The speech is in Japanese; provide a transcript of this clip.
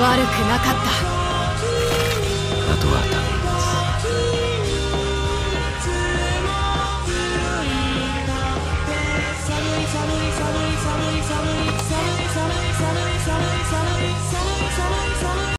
悪くなかった。あとは頼む